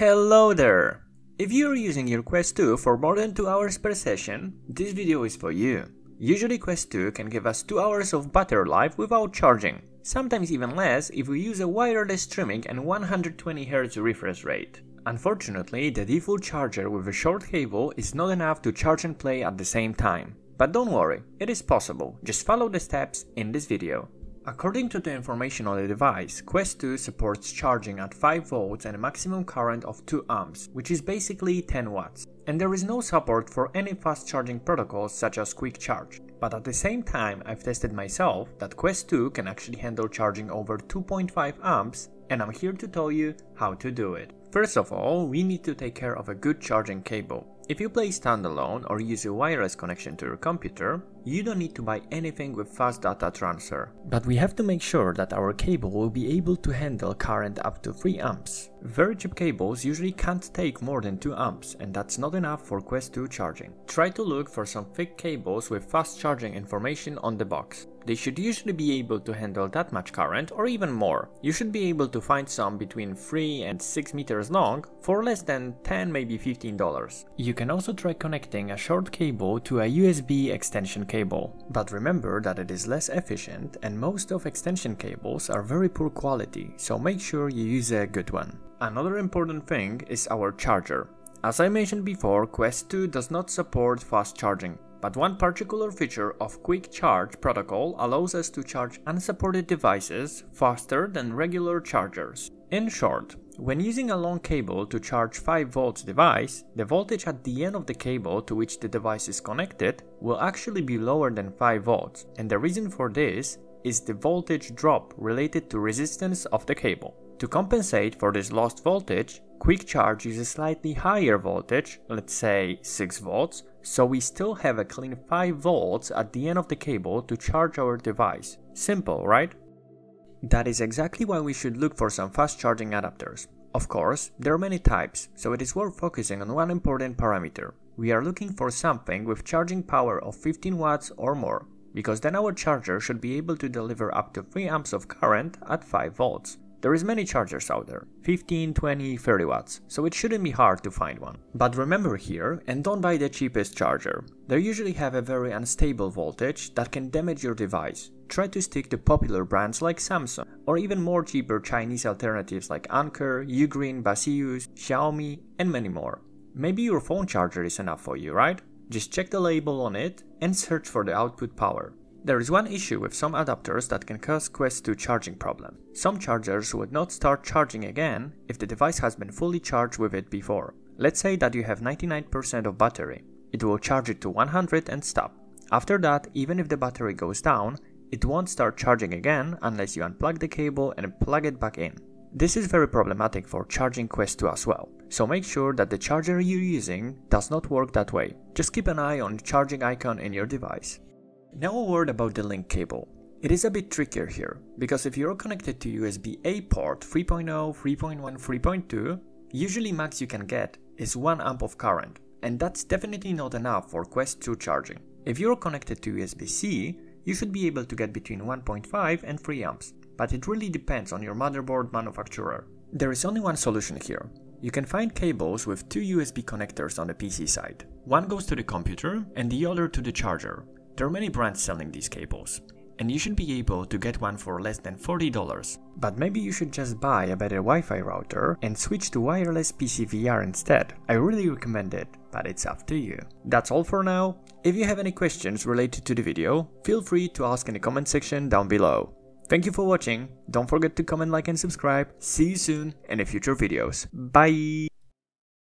Hello there! If you're using your Quest 2 for more than 2 hours per session, this video is for you. Usually Quest 2 can give us 2 hours of battery life without charging, sometimes even less if we use a wireless streaming and 120Hz refresh rate. Unfortunately, the default charger with a short cable is not enough to charge and play at the same time. But don't worry, it is possible, just follow the steps in this video. According to the information on the device, Quest 2 supports charging at 5 volts and a maximum current of 2 amps, which is basically 10 watts. And there is no support for any fast charging protocols such as Quick Charge. But at the same time, I've tested myself that Quest 2 can actually handle charging over 2.5 amps, and I'm here to tell you how to do it. First of all, we need to take care of a good charging cable. If you play standalone or use a wireless connection to your computer, you don't need to buy anything with fast data transfer. But we have to make sure that our cable will be able to handle current up to 3 amps. Very cheap cables usually can't take more than 2 amps and that's not enough for Quest 2 charging. Try to look for some thick cables with fast charging information on the box. They should usually be able to handle that much current or even more. You should be able to find some between 3 and 6 meters long for less than 10 maybe 15 dollars. You can also try connecting a short cable to a USB extension cable. But remember that it is less efficient and most of extension cables are very poor quality, so make sure you use a good one. Another important thing is our charger. As I mentioned before, Quest 2 does not support fast charging, but one particular feature of Quick Charge protocol allows us to charge unsupported devices faster than regular chargers. In short, when using a long cable to charge 5 volts device, the voltage at the end of the cable to which the device is connected will actually be lower than 5 volts, and the reason for this is the voltage drop related to resistance of the cable. To compensate for this lost voltage, Quick Charge uses a slightly higher voltage, let's say 6 volts, so we still have a clean 5 volts at the end of the cable to charge our device. Simple, right? That is exactly why we should look for some fast charging adapters. Of course, there are many types, so it is worth focusing on one important parameter. We are looking for something with charging power of 15 watts or more, because then our charger should be able to deliver up to 3 amps of current at 5 volts. There is many chargers out there, 15, 20, 30 watts, so it shouldn't be hard to find one. But remember here, and don't buy the cheapest charger. They usually have a very unstable voltage that can damage your device. Try to stick to popular brands like Samsung, or even more cheaper Chinese alternatives like Anker, Ugreen, Baseus, Xiaomi, and many more. Maybe your phone charger is enough for you, right? Just check the label on it and search for the output power. There is one issue with some adapters that can cause Quest 2 charging problem. Some chargers would not start charging again if the device has been fully charged with it before. Let's say that you have 99% of battery. It will charge it to 100 and stop. After that, even if the battery goes down, it won't start charging again unless you unplug the cable and plug it back in. This is very problematic for charging Quest 2 as well, so make sure that the charger you're using does not work that way. Just keep an eye on the charging icon in your device. Now a word about the link cable. It is a bit trickier here, because if you're connected to USB-A port 3.0, 3.1, 3.2, usually max you can get is 1 amp of current, and that's definitely not enough for Quest 2 charging. If you're connected to USB-C, you should be able to get between 1.5 and 3 amps, but it really depends on your motherboard manufacturer. There is only one solution here. You can find cables with two USB connectors on the PC side. One goes to the computer and the other to the charger, there are many brands selling these cables, and you should be able to get one for less than $40. But maybe you should just buy a better Wi-Fi router and switch to wireless PCVR instead. I really recommend it, but it's up to you. That's all for now. If you have any questions related to the video, feel free to ask in the comment section down below. Thank you for watching, don't forget to comment, like and subscribe, see you soon in the future videos. Bye!